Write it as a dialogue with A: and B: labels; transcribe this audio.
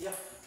A: Yeah.